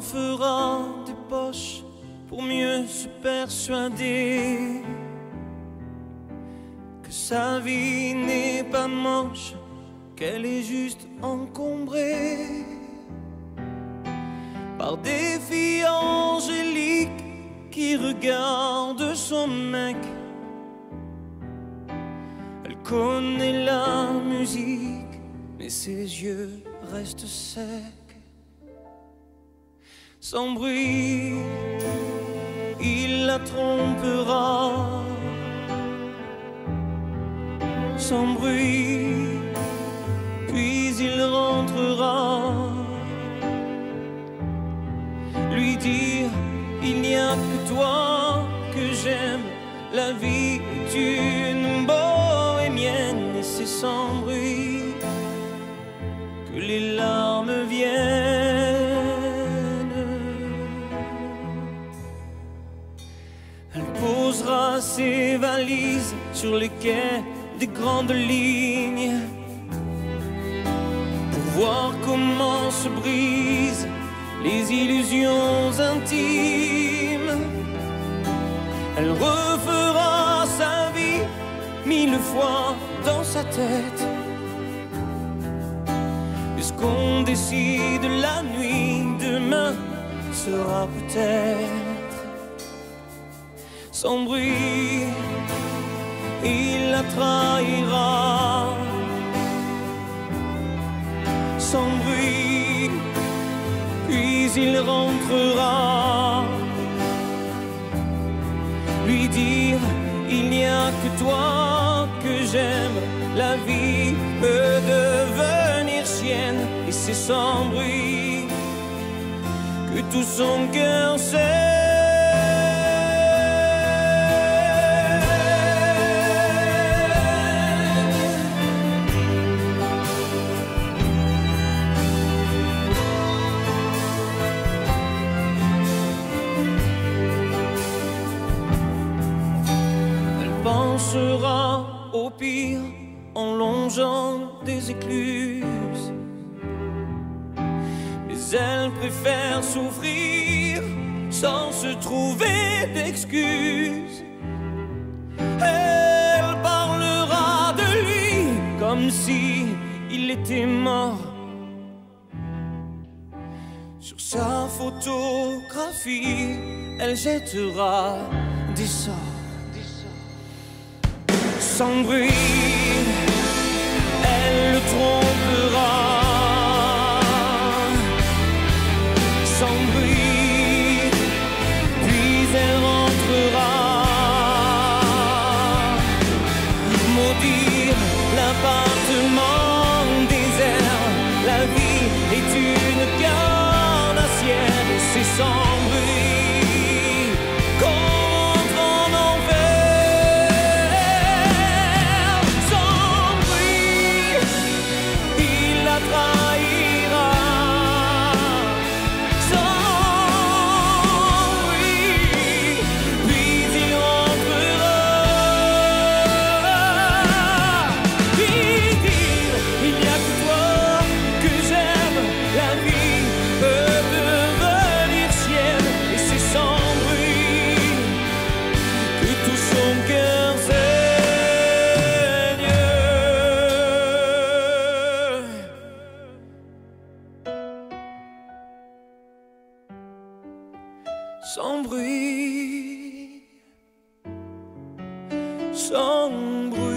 Fera des poches pour mieux se persuader que sa vie n'est pas moche, qu'elle est juste encombrée par des filles angéliques qui regardent son mec. Elle connaît la musique, mais ses yeux restent secs. Sans bruit, il la trompera. Sans bruit, puis il rentrera. Lui dire, il n'y a que toi que j'aime. La vie est une bohémienne et c'est sans bruit que les posera ses valises sur les quais des grandes lignes pour voir comment se brisent les illusions intimes. Elle refera sa vie mille fois dans sa tête. Et ce qu'on décide la nuit demain sera peut-être sans bruit, il la trahira. Sans bruit, puis il rentrera. Lui dire, il n'y a que toi que j'aime. La vie peut devenir sienne, et c'est sans bruit que tout son cœur saigne. Pensera au pire en longeant des écluses. Mais elle préfère souffrir sans se trouver d'excuses. Elle parlera de lui comme si il était mort. Sur sa photographie, elle jettera des sorts sans bruit, elle le trompera. Sans bruit, puis elle rentrera. Maudire l'appartement désert, la vie est une carnassière, c'est sans Sans bruit, sans bruit,